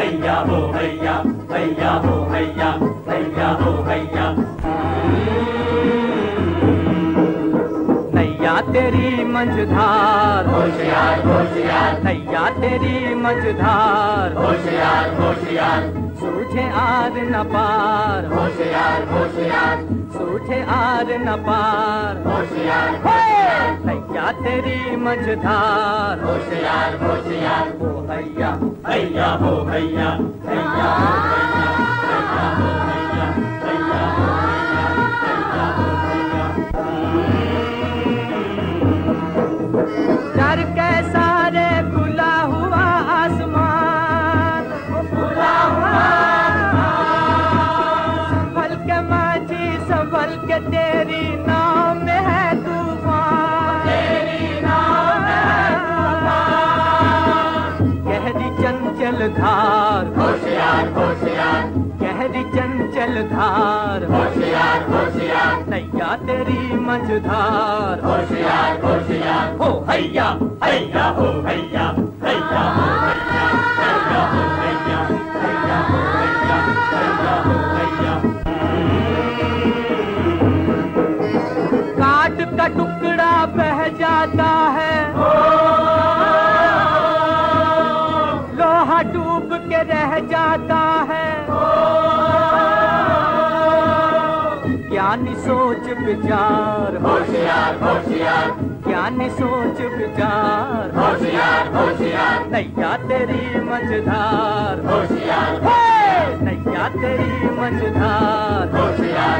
हैया भैया हो भैया हैया हो भैया नैया तेरी मंझधार होशियार होशियार नैया तेरी मंझधार होशियार होशियार सूझे आर न पार होशियार होशियार सूझे आर न पार होशियार नैया तेरी मंझधार होशियार होशियार ओ हैया हैया हो भैया भैया हो भैया भैया हो भैया भैया हो भैया भैया हो भैया डर कैसा चंचल धार। होशियार होशियार। गहरी चंचल धार। होशियार होशियार। नैया तेरी मझधार। होशियार होशियार। हो हैया हैया हो हैया। रह जाता है। ज्ञानी सोच विचार। होशियार होशियार। ज्ञानी सोच विचार। होशियार होशियार। नैया तेरी मझधार। होशियार। हे! नैया तेरी मझधार। होशियार।